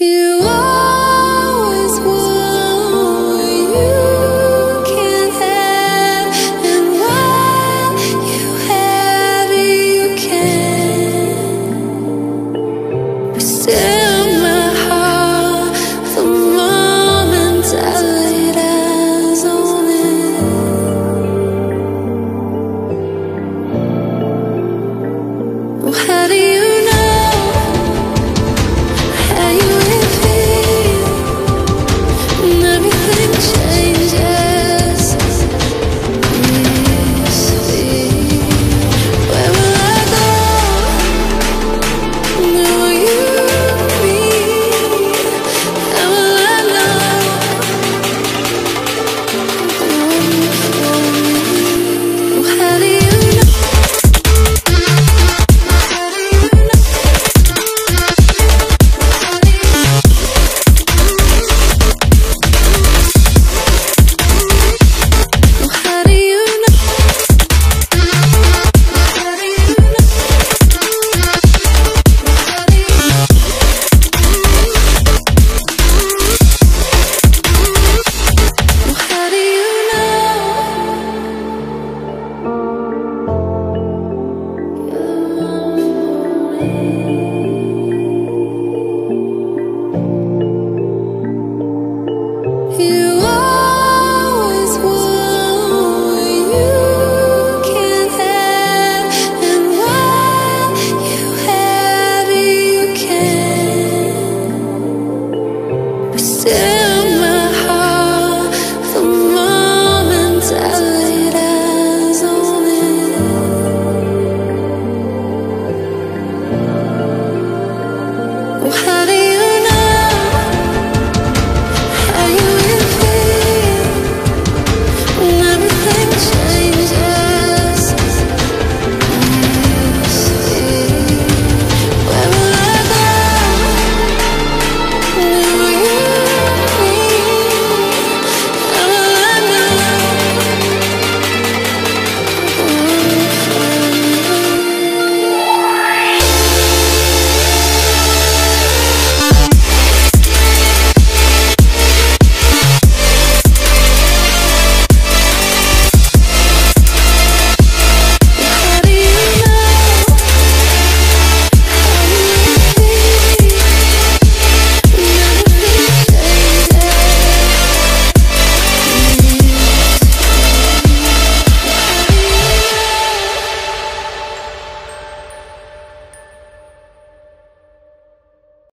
You